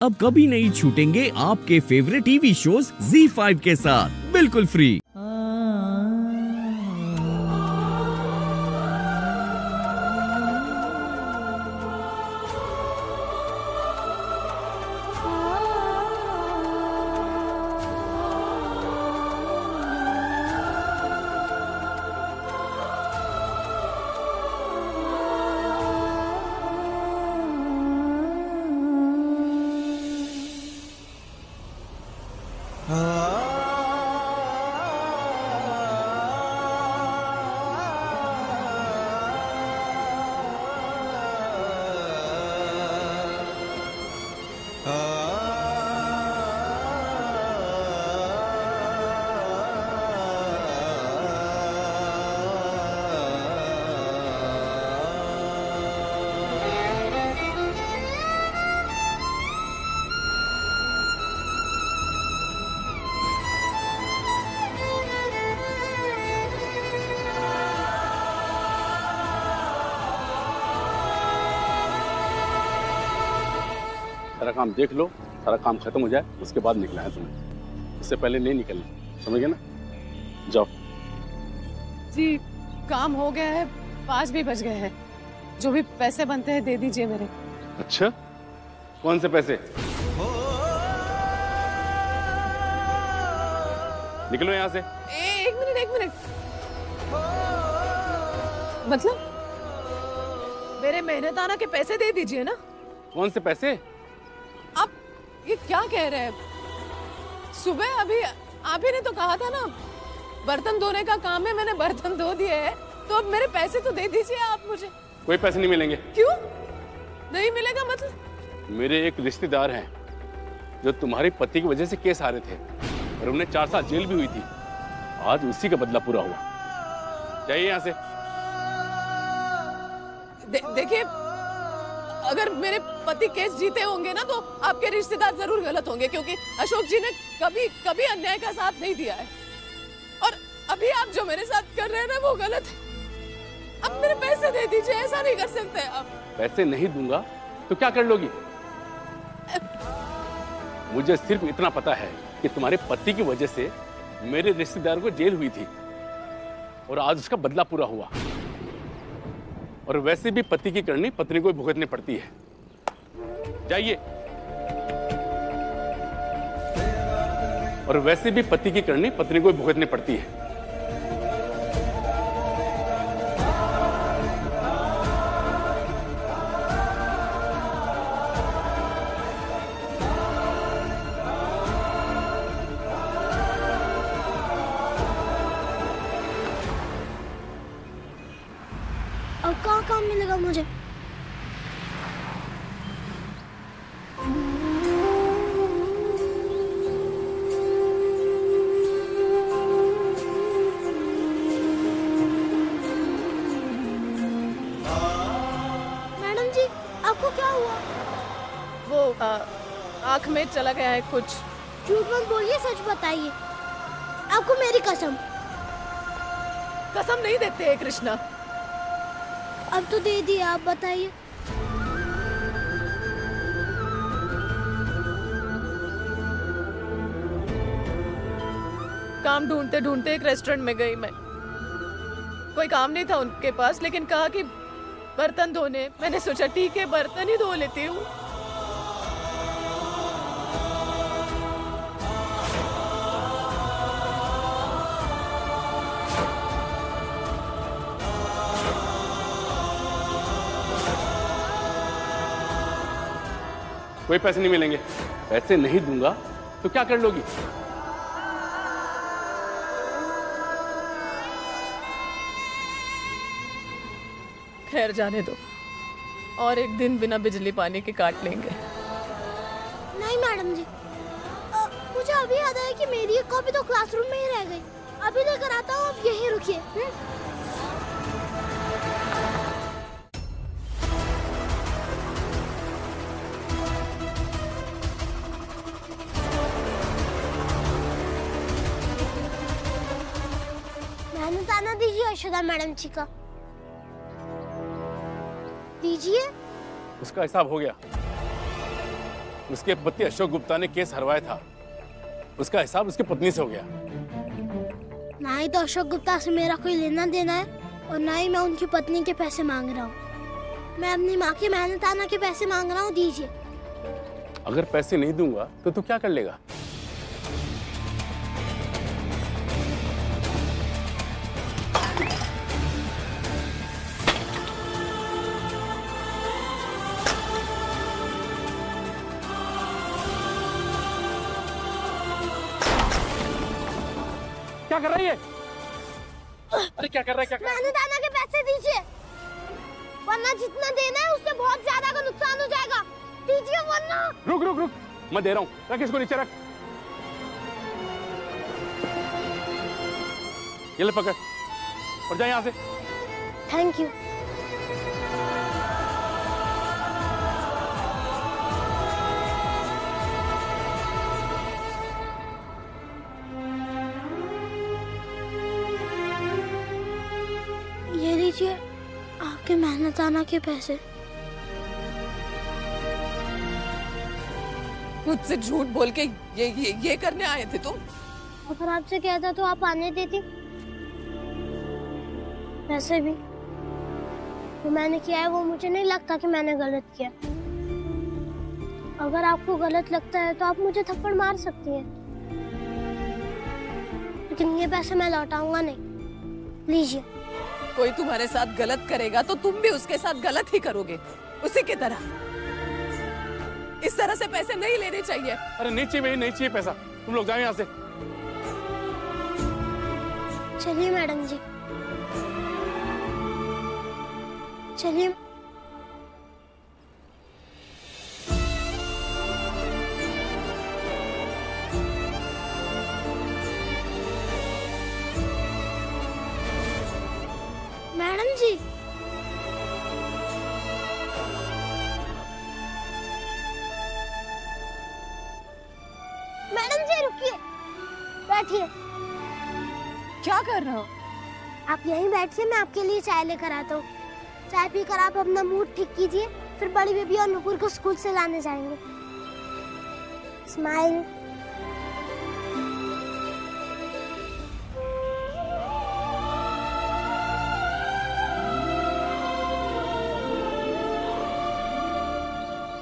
अब कभी नहीं छूटेंगे आपके फेवरेट टीवी शोज़ Z5 के साथ। बिल्कुल फ्री Ah. सारा काम देख लो सारा काम खत्म हो जाए उसके बाद निकला है तुम्हें। इससे पहले नहीं निकलना समझ गए ना? जाओ। जी काम हो गया है पाँच भी बज गए हैं। जो भी पैसे बनते हैं दे दीजिए मेरे। अच्छा? कौन से पैसे? निकलो यहाँ से। ए, एक मिनट एक मिनट। मतलब? मेरे मेहनताना के पैसे दे दीजिए ना। कौन से पैसे? ये क्या कह रहे हैं? सुबह अभी आप ही ने तो कहा था ना बर्तन धोने का काम है मैंने बर्तन धो दिए हैं तो अब मेरे पैसे तो दे दीजिए आप मुझे। कोई पैसे नहीं मिलेंगे। क्यों? नहीं मिलेगा मतलब? मेरे एक रिश्तेदार हैं जो तुम्हारे पति की वजह से केस आ रहे थे और उन्हें चार साल जेल भी हुई थी। आज उसी का बदला पूरा हुआ। जाइए यहाँ से। दे, देखिए अगर मेरे पति केस जीते होंगे ना तो आपके रिश्तेदार ज़रूर गलत होंगे, क्योंकि अशोक जी ने कभी कभी अन्याय का साथ नहीं दिया है। और अभी आप जो मेरे साथ कर रहे हैं ना, वो गलत है। अब मेरे पैसे दे दीजिए, ऐसा नहीं कर सकते आप। पैसे नहीं दूँगा तो क्या कर लोगी? मुझे सिर्फ़ इतना पता है कि तुम्हारे पति की वजह से मेरे रिश्तेदार को जेल हुई थी, और आज उसका बदला पूरा हुआ। और वैसे भी पति की करनी पत्नी को भुगतनी पड़ती है। जाइए। और वैसे भी पति की करनी पत्नी को भुगतनी पड़ती है। आपको क्या हुआ? वो आँख में चला गया है कुछ। झूठ मत बोलिए सच बताइए। आपको मेरी कसम। कसम नहीं देते हैं कृष्णा। अब तो दे दिए आप बताइए। काम ढूंढते ढूंढते एक रेस्टोरेंट में गई मैं। कोई काम नहीं था उनके पास लेकिन कहा कि बर्तन धोने। मैंने सोचा, ठीक है, बर्तन ही धो लेती हूँ। कोई पैसे नहीं मिलेंगे। पैसे नहीं दूँगा तो क्या कर लोगी? खैर जाने दो। और एक दिन बिना बिजली पानी के काट लेंगे। नहीं मैडम जी। अ, मुझे अभी याद आया कि मेरी एक कॉपी तो क्लासरूम में ही रह गई। अभी लेकर आता हूँ आप यहीं रुकिए हम्म? दीजिए यशोदा मैडम जी का। दीजिए। उसका हिसाब हो गया। उसके पति अशोक गुप्ता ने केस हरवाया था। उसका हिसाब उसकी पत्नी से हो गया। ना ही तो अशोक गुप्ता से मेरा कोई लेना देना है और ना ही मैं उनकी पत्नी के पैसे मांग रहा हूँ। मैं अपनी माँ की मेहनत आना के पैसे मांग रहा हूँ दीजिए। अगर पैसे नहीं दूँगा तो तू क्या कर लेगा? क्या कर रही है? अरे क्या कर रहा है क्या कर के पैसे दीजिए। वरना जितना देना है उससे बहुत ज़्यादा का नुकसान हो जाएगा। दीजिए वरना। रुक रुक रुक। मैं दे रहा हूँ। रख इसको नीचे रख। ये ले पकड़। और जाए यहाँ से। थैंक ये आना के पैसे? मुझसे झूठ बोल के ये ये ये करने आए थे तुम। अगर आपसे कहता तो आप आने देती। वैसे भी जो मैंने किया है वो मुझे नहीं लगता कि मैंने गलत किया। अगर आपको गलत लगता है तो आप मुझे थप्पड़ मार सकती हैं। लेकिन ये पैसे मैं लौटाऊँगा नहीं। लीजिए। कोई तुम्हारे साथ गलत करेगा तो तुम भी उसके साथ गलत ही करोगे। उसी की तरह। इस तरह से पैसे नहीं लेने चाहिए। अरे नहीं चाहिए नहीं चाहिए पैसा। तुम लोग जाओ यहाँ से। चलिए मैडम जी। चलिए। रुकिए बैठिए। क्या कर रहे हो? आप यहीं बैठिए मैं आपके लिए चाय लेकर आता हूँ। चाय पीकर आप अपना मूड ठीक कीजिए फिर बड़ी बेबी और नुपुर को स्कूल से लाने जाएँगे। स्माइल।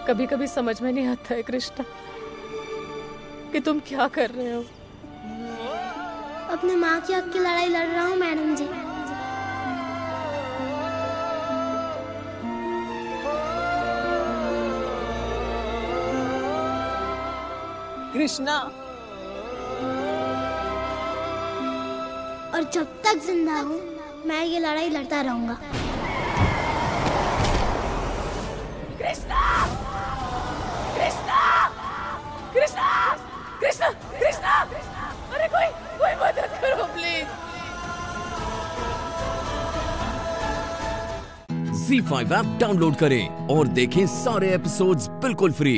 कभी कभी समझ में नहीं आता है कृष्णा। कि तुम क्या कर रहे हो? अपने माँ की हक की लड़ाई लड़ रहा हूँ मैडम जी। कृष्णा। और जब तक ज़िंदा हूँ मैं ये लड़ाई लड़ता रहूँगा। कृष्णा कृष्णा अरे कोई कोई मदद करो प्लीज़ Z5 ऐप डाउनलोड करें और देखें सारे एपिसोड्स बिल्कुल फ्री